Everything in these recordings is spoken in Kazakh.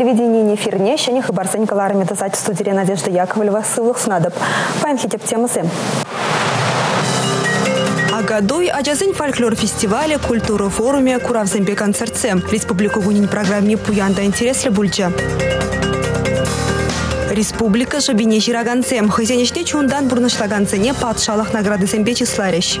телевидение эфирне шәне хыбарсен каларыме тазать студия Надежда Яковлева сылық сынадып. Пайн хитеп темасы. Агадой Аджазын фольклор фестивале, культура форуме, Куравзембе концертсе. Республику гунин программе Пуянда интереслі бульча. Республика жабине жираганцем. Хызенеште чундан бурнышлаганцене патшалық награды зембе числареш.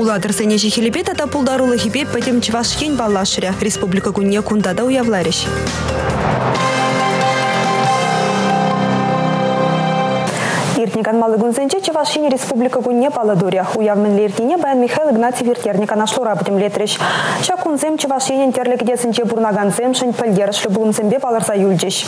Уладыр сене жихелепет ата пулдарулы хипе пәтем чвашхен баллашыря. Республика күнне кундада уявлареш. Иртникан малы гунзенче Чевашини республика гунне паладуря. Уявмен лиртине баян Михаил Игнатьев иртерника шлура бутем летреш. Ша кунзем Чевашини терлегдесенче бурнаганзем шын пілдерішлі бұлымзембе паларса юльчеш.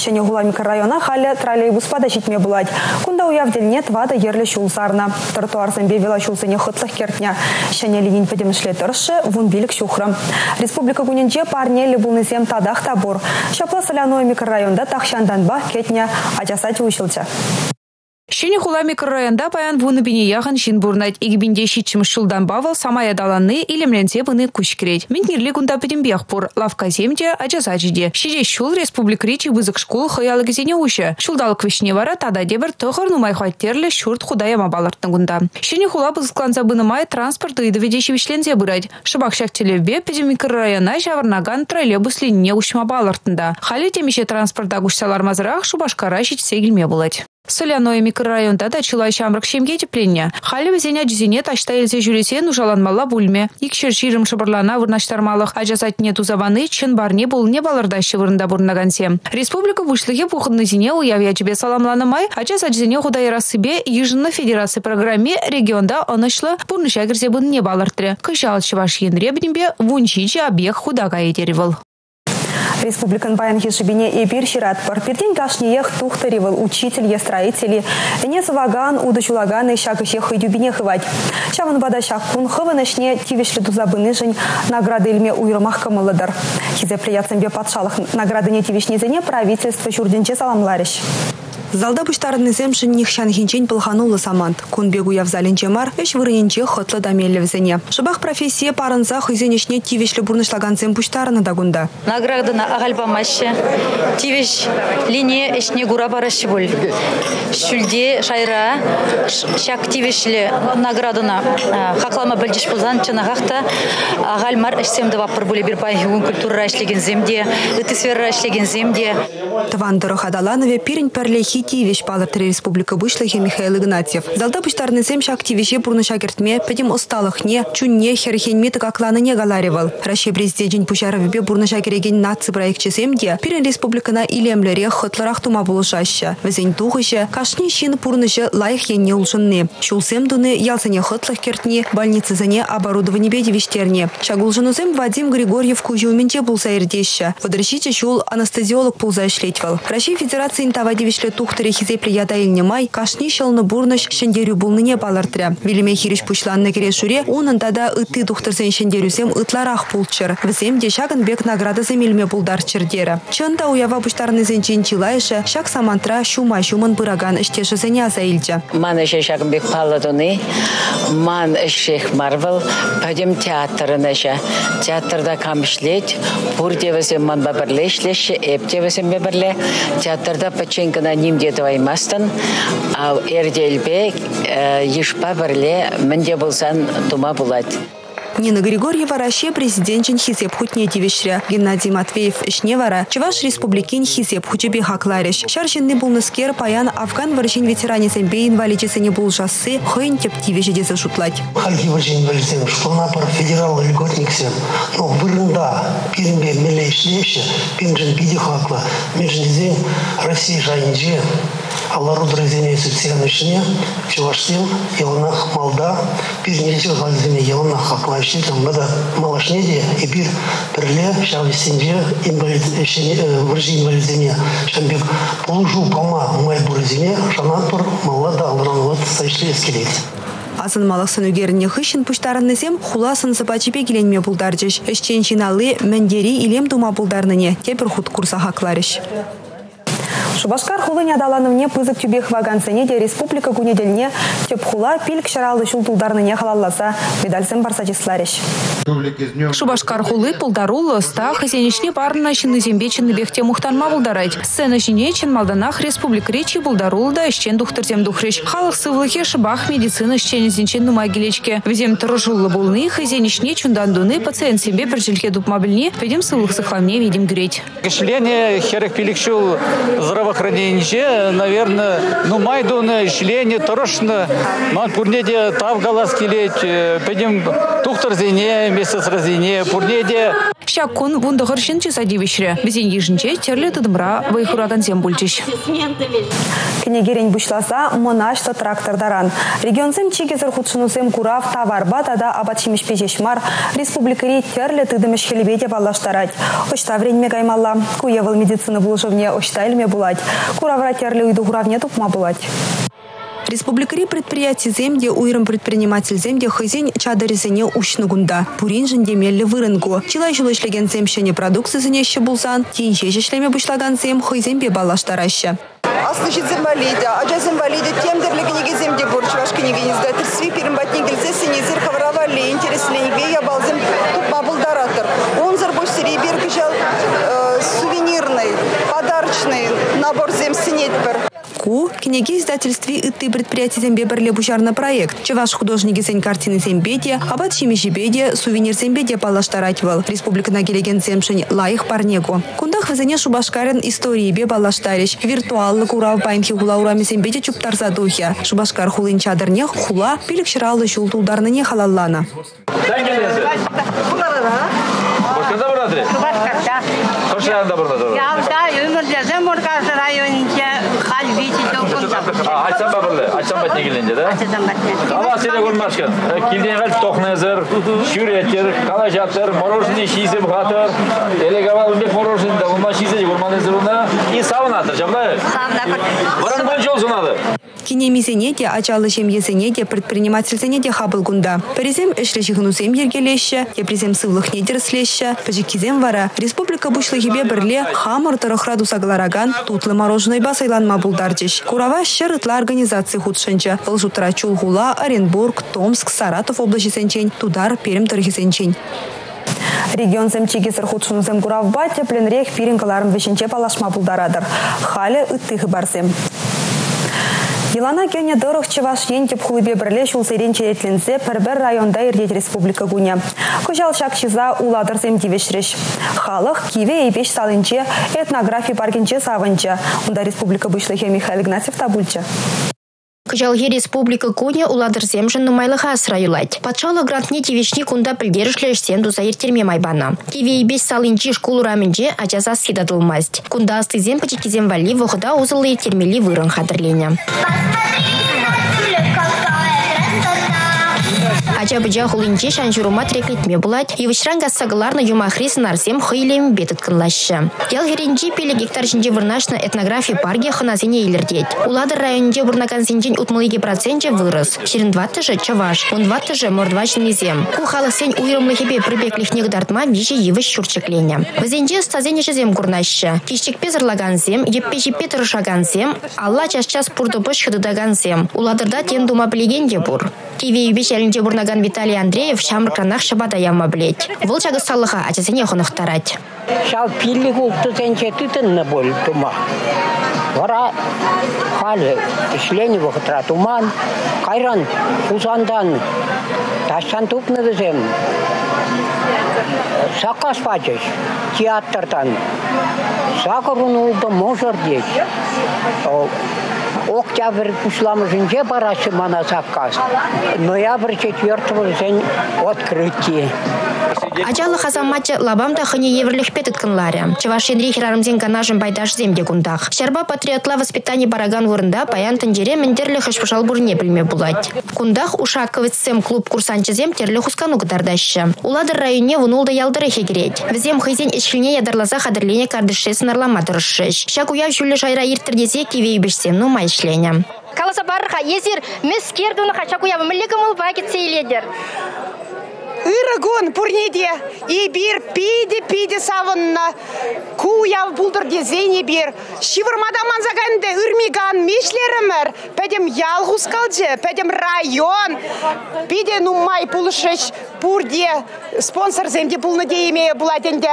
Шене гула микрорайона халя троллейбус пада житме булать. Кунда уявдельне твада ерлі шулсарна. Тротуарзембе вела шулсене хытлых кертня. Шене линин педемшле тұршы вун билік шухры. Республика гуненче парнелі бұлнызем тадах табор. Шапла соляной микрорайонда тахшанданба кетня ажасать учился. Шене хула микрорайонда паян вуны бине яғын жин бурнать. Игибинде шитчим шулдан бавыл самая даланы илемленсе бұны күш керет. Мен нерлі күнда бех бур. Лавка земде, аджазаджиде. Шиже шул республик речи вызык школ хаялы кезене уши. Шулдалық вишне вара тада дебір тұғыр нумай хваттерлі шурт худаяма баларттың күнда. Шене хула бызықланса май транспорт үйді ведеші вишлензе бұрад. Шыбақ шак телевбе педем микрорайона жавырнаган троллейбус линне ушма балартында. Халі темеше транспортда күшсалар мазырақ шубашкара житсе келме болады. Соляной микрорайонда да чылай шамрық шемге тепленне. Халі візене жүзіне ташта елзе жүресен ужаланмала бульме. Икшер жирым шыбырлана вырнаштармалық ажасатне тузаваны чын барне бұл не балырда шывырында бурнагансе. Республика вышлыге пухынны зине уявя тебе саламланымай, ажасат зине худайра себе ежынны федерация программе регионда онышлы бурныша кірзе бұн не балыртыры. Кышал чываш енребнембе вунчичи объект худага етеревыл. Республикан баян хишибине эпир шират пар. Пирден кашниех тухтаривал учитель строители. Не заваган удачулаган и шагыше хыдюбине хывать. Чаван бада шаккун хыванышне тивешлі дузабыны жын награды илме уйрымах камыладар. Хизе приятсамбе патшалық награды не тивешнезене правительство чурденче саламларыш. Залда бұштарыны земшін нихшан хинчен пылханулы самант. Кунбегу явзалинче мар, эш вырынче хотлы дамелі Шыбақ профессия парынса хызенешне тивешлі бұрнышлаган зем бұштарыны дагунда. Наградына ағалбамашы, тивеш линия эшне гура барашы бұл. Шүлде шайра, шак тивешлі наградына хақлама білдіш бұлзан чынағақта ағалмар эшсемді вапыр бұлі бір байхуын культура эшлеген земде, үтісвер эшлеген земде. Тавандыры хадаланове пирень перлехи Тивиш палатыры республика вышлыхе Михаил Игнатьев. Залда пуштарны земш активише пурны шагертме, педим усталых не, чунне херхенме такланы не галаривал. Раще президент пушаров бе бурны шагереген наци проектче земде, пирен республикана илемлере хотларах тума булышаща. Везень тухыше, кашни шин пурныше лайх енне улшынны. Шулсем дуны ялсыне хотлых кертне, больницы зане оборудование беди виштерне. Шагулжынузем Вадим Григорьев кужументе булса ирдеща. Подращите шул анестезиолог пулза ишлетвал. Россия Федерации интавади вишле тух тухтыре хизе прията илне май, кашни шылны бурныш шендерю булныне балыртыря. Вилиме хириш пучланны кере шуре, унын тада ытты тухтырсен шендерюсем ытларах пулчыр. Візем де шагын бек награды земелме булдар чырдері. Чында уява пуштарны зенчен чилайшы, шак самантра шума шумын бұраган іштеші зене аза. Ман эше шагын бек паладуны, ман эшех марвел, пәдем театрын эше. Театрда камышлет, бур девесем ман бабірлешлеші, эп девесем бебірле, театрда паченкана ним деді ваймастын ал эрделбек ешпа бірле мінде болсан тума болады Нина Григорьева раще президентчин хизеп хутне тивешря. Геннадий Матвеев ишневара. Чеваш республикин хизеп хутебе хаклариш. Шаршинны булныскер паян Афган варжин ветеране зембе инвалидисы не был жассы хойн теп тивеше десе шутлать. Хальки варжин инвалидисы школна пар федерал льготниксем. Но вырында пирмбе меле ишлеше, пимжин биди хакла. Междизем Россия жайынже алару дразине сексен ішіне чувашсем елнах малда пирнелсе галзине елнах хаклайшин там бада малашне де и бир перле шавли сенже инвалид шене вржи инвалидине шамбек полужу пама май бурзине шанатпыр малада алран вот сайшли эскелет Асын малық сынугеріне хыщын пұштарынызем хуласын сыпачипе келенме бұлдаржыш. Эшчен жиналы мәндері илем дума бұлдарныне тепір худ курса хакларыш. Шубашкар хулыня даланывне пызык тюбех ваганцене де республика кунедельне теп хула пилк шаралды шултулдарныне халалласа медальсен барса. Шубашкар хулы пулдарулы ста хазянишне барына шыны зембечины бехте мухтанма булдарать. Сцена чын малданах республик речи булдарулы да ищен духтырзем духрыш. Халық сывлыхе шыбах медицина ищен зинчен нума гелечке. Везем тұржулы булны хазянишне чундандуны пациент себе бір жилке дупмабіліне педем сывлых сыхламне видим греть. Шление херек пиликшул здравоохранение, наверное, ну майдуны, шление торошно, ман пурнеде тав галас келеть, педем тухтар зене, месяц разине, пурнеде. Щак кун вундығыр шын чеса девишре. Бізен ежінче терлі тыдымра вайхураган зем бульчиш. Кенегерен бушласа монашты трактордаран. Регионсем чигезір худшынусем курав товарба тада абатшимеш пежешмар республикари терлі тыдымеш хелебеде балаштарать. Очта време гаймалла. Куевал медицина булжывне очта илме булать. Куравра терлі уйду хуравне тупма булать. Республикари предприятий земде уйрым предприниматель земде хызень чадаризене ушнугунда. Пурин жінде меллі вырынгу. Чилай жылы ішлеген земшене продукция зінеші булсан, тейін жеже шлеме бушлаган зем хызембе балаштараща. Аслышит земвалиде, аджа земвалиде тем дерли книги земде бурч ваш книги не сдает. Сви перембатни Книги издательстве и предприятие зембе берле бушарна проект. Чеваш художники сень картины зембеде, абат шимишибеде, сувенир зембеде балаштаратьвал. Республика нагелеген земшень лайых парнегу. Кундах везене шубашкарен истории бе балаштарищ. Виртуаллы курав байнхи хула урами зембеде чуптарса духя. Шубашкар хулын чадырне хула пилік шыралы шул тулдарныне халаллана. Халвичи şürettir, kalacaktır, morozini şiizim hatır. Elegaval bir morozini de bulma şiizi kurmanızır ona. İyi savun atır, camlar. Sağda bak. Varın Кинемизене де, ачалы жемьезене де, предпринимательзене де хабылгунда. Перезем эшле жихнузем ергелеще, епрезем сывлых недерслеще, пежикизем вара. Республика бушлыгебе бірле хамыр тұрықраду саглараган, тутлы мороженой басайланма булдардиш. Курава шырытла организации худшынчы. Вылжутра Чулгула, Оренбург, Томск, Саратов облачесенчень, Тудар, Перм тырхисенчень. Регион земчиги худшын зем куравба тепленрех пиринкаларым вешенче палашма булдарадыр. Халі ыттығы барзем. Елана кене дырых чеваш ентеп хулыбе бірле шулсерен черетленсе пірбір районда ирдет республика гуне. Кожал шак чиза уладыр земдивешреш. Халық киве епеш салынче этнография паркенче савынче. Унда республика бұшлыхе Михаил Игнатьев табульче. Кыжалге республика куне уладыр земжін нумайлыға асыра юлать. Патшалы грантне тивешни кунда пілдерішлерштен дуза ертерме майбана. Киве бес салынчи школу раменже ажаза скидадылмасть. Кунда асты зем пачекизем вали вғыда узылы ертермели вырын хадырлене. Ача быжа хулинче шанжурума треклетме булать. Евышран гассагаларна юмахрис нарсем хыйлем бетет кынлашы. Ял херенчи пеле гектар шинче вырнашна этнография парге ханазине илердет. Уладыр районче вырнакан синчен утмалыге проценте вырос. Шерин дваттыжы чаваш, он дваттыжы мордвач низем. Ку халық сен уйрымлы хебе прибег лихнег дартма вижи евыш шурчеклене. Вазенче стазене жезем курнашы. Кищик пезырлаган зем, еппежи петрышаган зем, алла час-час пурдыбыш хыдыдаган зем. Уладырда тен дума білегенде бур. Киве юбеш әлінче бурнаган Виталий Андреев шамр кранах шабада яма блеть. Вол чагы салыха ачасене хонохтарать. Шал пилли гулту тенче тытынны бол тума. Вара халі ішлені вғытра туман, қайран узандан таштан тупны візем. Сақас пачеш театрдан. Сақырын олды можыр деш. Октябрь пушламыжынже барашы мана заказ. Ноябрь 4 день открытие. Ачалы хазамачы лабамда хыне еврлих петет кынларе. Чаваш енри хирарымден ганажын байдаш земде гундах. Шарба патриотла воспитание бараган вурында паян тендере мендерлі хышпышал бурне білме булать. Кундах ушаковецсем клуб курсанчы зем терлі хускану гыдардашы. Уладыр районе вунулда ялдыры хегерет. Взем хызен ешкілне ядарлаза хадырлене кардыше сынарлама тұрышыш. Шак уяв жүлі шайра иртірдезе кевей бішсем ну майшлене. Каласа барха езер мескердуны хачак уяв мілігім ол багет сейледер. Ирагон пурнеде и бир пиде пиде савынна куя булдыр дезене бир шивырмада манзаганде үрмиган мешлеремер педем ялгус калже педем район. Пиде нумай пулышыш пурде спонсор земде пулны дейме буладенде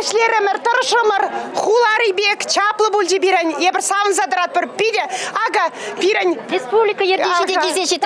эшлеремер тұрышымыр хулары бек чаплы булжи бирен ебір савын задырат бір. Пиде ага пирен республика ердешеде кезеші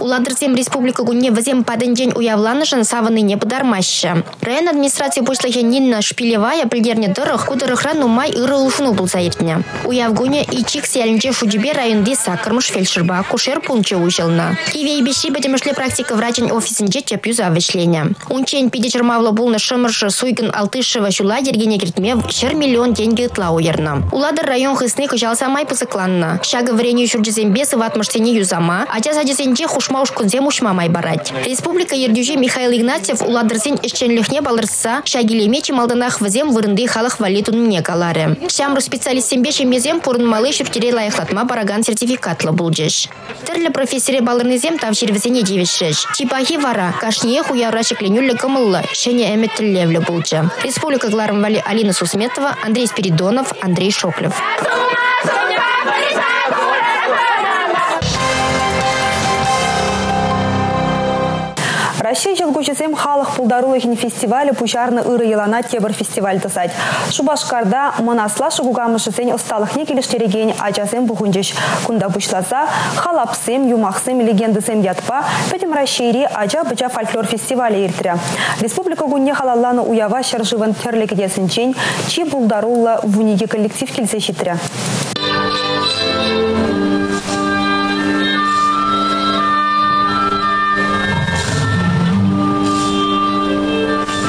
Уладырсем республика гунне вазем паденжен уявланышын савыныне бұдармашы. Район администрация бұшлығы Нинна Шпилевая білдерне дұрық кудырықран нумай ыры ұлшыну бұлса ертіне. Уявгуне ичик сәлінже шудебе районде сакырмыш фельдшерба кушер пунче ужылна. Кивей беші бәдемішлі практика врачын офисінде чеп юза вешлене. Унчен пиде чермавлы бұлны шымыршы суйгын алтышева шула дергене кертме шыр миллион деньги ытла уерна. Уладыр район хысны кыжалсамай пысыкланна. Шагы вреню шурджизембе сыватмыштене юзама, ача садизенде хушма ушкунзе мушмамай барать. Республика Ердюже Михаил Игнатьев уладырсен ишченлихне балырса шагилеме чималдынах вазем вырынды халық валитун не калары. Шамру специалистембе шемезем пурынмалы шүртере лайықлатма бараган сертификатлы булжеш. Тірлі профессоре балырнызем тав жервізене девешеш. Типахи вара, кашние хуяра шекленюлі кымыллы, шене әметтіллевлі булжы. Республика Гларым Вали Алина Сусметова, Андрей Спиридонов, Андрей Шоклев. Россия жылгучысем халық пулдарулыхин фестивалі пучарны ыры елана тебір фестиваль тысать. Шубашкарда манасла шугугамышысен усталықне келіштереген ачасем бұхынжыш. Кунда бұшласа халапсем, юмақсем, легендысем ятпа, пәтім Россияри ача быча фольклор фестивалі ертірі. Республика гунне халалланы уява шаржывын терлікедесінчен, чи пулдарулы вуниге коллектив келсе.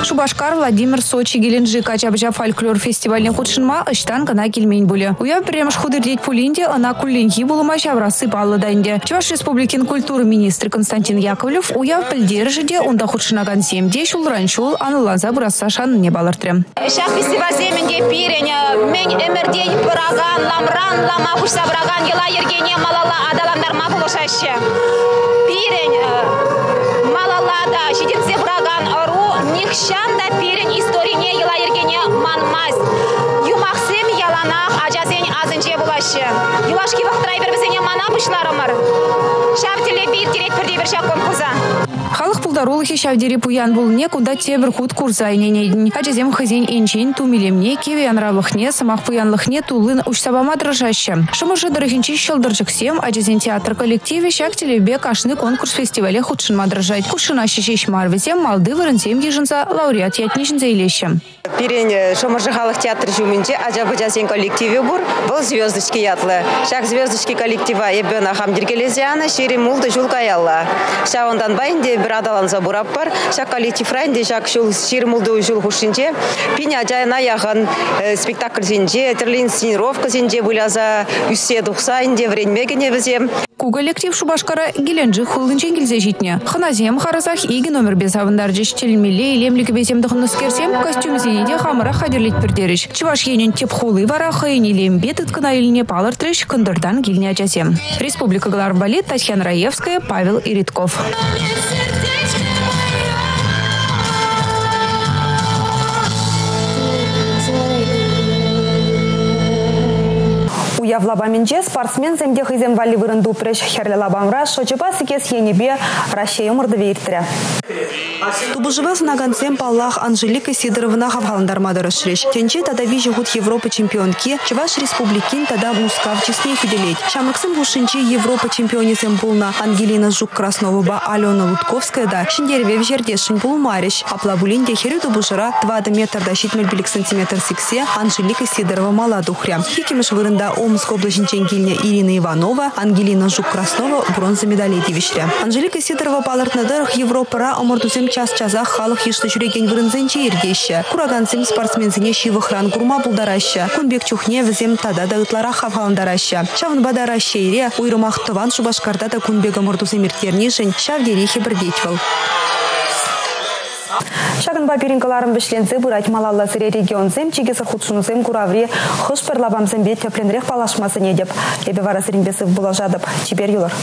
Шубашкар Владимир Сочи Геленджик Ачабжа фольклор фестивальне худшынма ыштан гына келмейн буле. Уя премш худырдеть пулинде ана кулленхи булыма шаврасы баллы дайнде. Чуваш республикин культуры министр Константин Яковлев уя пілдержіде онда худшынаган семде шулран шул анылаза бураса шан не балыртыры. Шах фестиваль земенде пирене мен эмердей пыраган ламран лама хуш сабраган ела ергене малала адаландар ма булышаще. Пирень малалада жиденсе браган ару нихшанда пирень историне ела ергене манмаз. Юмахсем яланах ажазен азынже булашы. Юлашки вахтрай бербезене мана бышларымыр. Шавтеле бир директ бірде бір шақ конкурса. Халық пулдарулыхи шавдери пуян булне куда тебір худ курса иненедін. Ажазем хызен энчен тумилемне кеве янравлыхне самах пуянлыхне тулын ушсабама дрожаще. Шымыжы дырыхинчи щелдыржыксем ажазен театр коллективе шак телебе кашны конкурс фестивале худшынма дрожать. Кушына шешеш марвезем малды вырынсем ежынса лауреат ятнишін зейлешем. Пирень Шомыржы халық театр жүмінде ажабыжасен коллективе бур. Бұл звездочки ятлы. Шак звездочки коллектива ебена хамдергелезиана шири мулды жулкаялла. Ша ондан байынде бір адаланса бурап бар. Шак коллектив райынде шак шул шири мулды жул хушинче. Пиня жайына яғын спектакль зинже, тірлин сценировка зинже бұляза үссе дұқса инде вренмегене бізем. Ку коллектив Шубашкара Геленджи хулынчен келзе житне. Ханазем харасах иги номер без авандар жеш телмеле илемлігі безем дұхыныскерсем костюм зенеде хамыра хадерлет бірдеріш. Чуваш енен теп хулы вара хайын илембе тұткына иліне палыр треш кындырдан. Республика Гларбалет Татьяна Раевская, Павел Иритков. Уявлабаменче спортсмен земде хызем вали вырынду преш херлялабамра шочыпа сикес енебе Россия умырды вейртірі. Тубыжывел снаганцем паллах Анжелика Сидоровна хавхаландармады расшреш. Тенче тада вижу гуд Европы чемпионки, Чуваш республикин тада мускав честней фиделеть. Шамрыксым бушинче Европа чемпионисем булна Ангелина Жук-Краснова Алена Лутковская да в жердешин был Мариш. Аплабулин дехері тубыжыра 2 метр да щитмельбилик сантиметр сиксе Анжелика Сидорова мала духря. Вырында Омск килне Ирина Иванова, Ангелина Жук-Краснова бронза медалей девишря. Анжелика Сидорова палыртнадырых Европара омыртусем час-чазах халық ешті жүреген вырынзенче ердеші. Курагансем спортсмензіне шивыхран курма булдараща. Кунбек чухне візем тада да ытлара хавхаландараща. Шавын бадараща ире, уйрымақ тыван шубашкарда да кунбек омыртусем иртернешін шавдерихи бірдечвал. Шагын бапиринкаларын бішленсе бұрайт малалла сіре регионзем, чигесі худшынызем кураври хыш перлабамзем бет тепленрех палашмасы не деп. Ебе вара сірінбесі бұла жадып. Чибер юлар.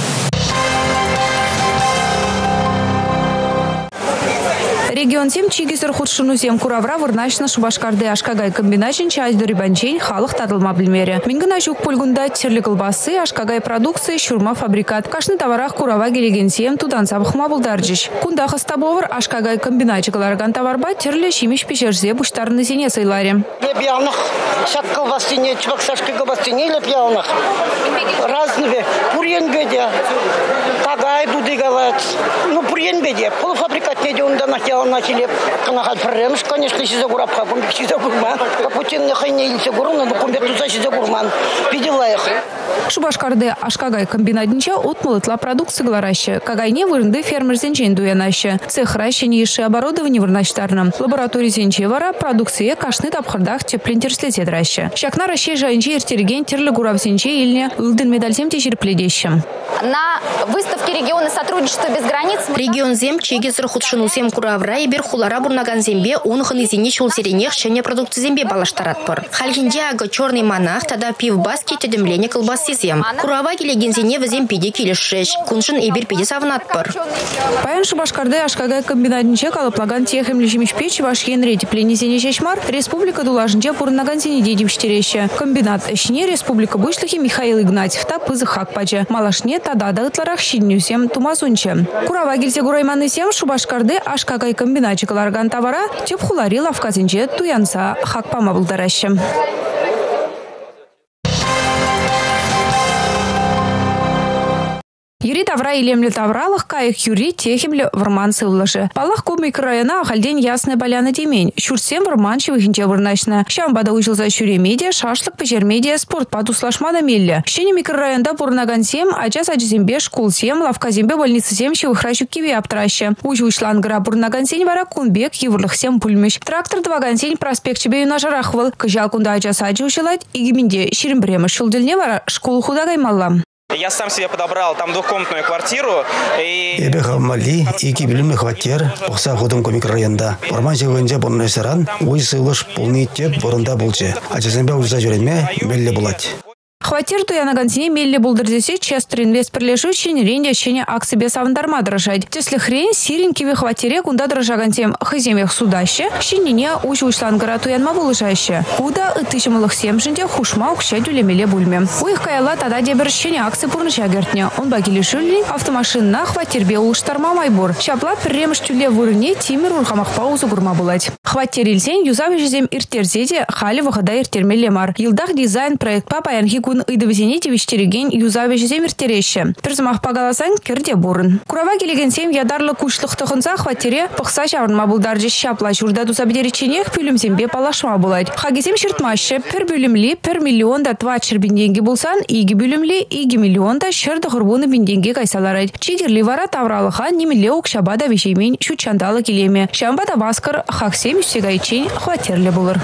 Регион сем чигизер худшыну сем куравра вырнашна шубашкарды ашкагай комбинашин чайдыр банчейн халық тадылма білмері. Мингіна жүк пульгунда терлі кылбасы, ашкагай продукции, шурма фабрикат. Кашны товарах курава келеген сем тудан сабықма бұлдаржыш. Кунда хыстабовыр ашкагай комбиначықларган товарба терлі шимиш пешерзе буштарны пурьен беде, тагай дуды говорят. Ну, пурьен беде, полуфабрикат не он да нахел начали. Канахал премш, конечно, сиза гурапха, бомбик сиза гурман. Капутин не инсе гурман, но бомбик туза сиза гурман. Видела их. Шубашкарды ашкагай комбинатынча отмылытла продукция глараще. Кагайне вырынды фермер зенчен дуянаще. Цех ращение иши оборудование вырнаштарна. Лаборатория зенче вара продукция кашны тапхырдах теплинтерслетет раще. Шакна раще жанче иртерген терлі гурав зенче илне ылдын медальсем тежир пледещем. На выставке регионы сотрудничества без границ регион зем чеги худшыну сем куравра и хулара бурнаган зембе унхын изине чул серенех шене продукты зембе балаштарат пор. Хальхинде ага черный монах тада пив баски тедемление колбасы зем. Курава келеген зене візем пиде келішшеш. Куншын эбир пиде савнат пор. Паян шубашкарды ашкагай комбинатынче калыплаган техем лишимиш печи вашкен реди пленизене шешмар республика дулажынче пурнаган зене дедимштереще. Комбинат ишне республика бушлихи Михаил Игнатьев та пызы хакпачы. Малашне тада дагытларах шиннюсем тумазунче. Курава келсе гурайманы сем шубашкарды ашкагай комбинатчикаларган товара теп хулари лавказинче туянса хакпама булдараще. Тавра илемле тавралых кайық юри техимле варман сывлышы. Палах ку микрорайона ахальден ясны баляны демень. Шурсем варман чевыхинче вырнашна. Шамбада учылза шуре медиа, шашлык пежер медиа, спорт падуслашмана мелле. Шене микрорайонда бурнаган сем, ачас аджизембе школ сем, лавказембе больницы сем шевыхрачу киви аптраще. Уж учлан гра бурнаган сень вара кунбек еврлых сем пульмеш. Трактор дваган сень проспект чебе юна жарахвал. Кыжал кунда ачас аджи ушелать, игиминде ширимбреме шулдельне вара школу худагай маллам. Я сам себе подобрал там двухкомнатную квартиру. И... Эбе хаммали, iki билимли хваттер, оқса ходым микрорайонда. Орман жегенже бұнын ресторан, ой сылыш полный теп бұрында болчы. Ачасенбе ұлжа жүренме, белле болать. Хватир туянагансине мелле булдырдесе Честер инвест пришлешу ренде чене акции без авандарма дрожать. Тесли хрен сирин киви хватире кунда дрожагантем хыземех судаще, щенине уж учлан гора туянма булышаще. Куда и тысячмалых семжинде хушма укща дюлемеле бульме. У их каяла тада дебер щене акции пурныча гертне. Он багили шулли автомашинна хватирбе улыштарма майбур. Шапла премш тюле вырне тимир урхамах паузу гурма булать. Хватир илсен юзавы жезем иртерзеде хали выхода иртермеле мар. Дизайн проект папа янхи ыдывзене тивиштереген юзаве жеземир тереще. Пірзімақ пагаласан керде бурын. Курава келеген сем ядарлы кушлық тұхынса хваттере пықса жавырма бұлдар шапла журда дузабедереченех пүлімзембе палашма булать. Хагесем шыртмашы пір бөлімлі пір миллионда тва чырбинденге булсан, иги бөлімлі иги миллионда шырды ғырбуны бинденге кайсаларайд. Чигерли вара тавралыха немеле укшабада вешеймен шучандалы келеме. Шамбада баскар хаксем үстегайчен хваттерлі булыр.